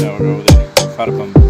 där och då, det faller på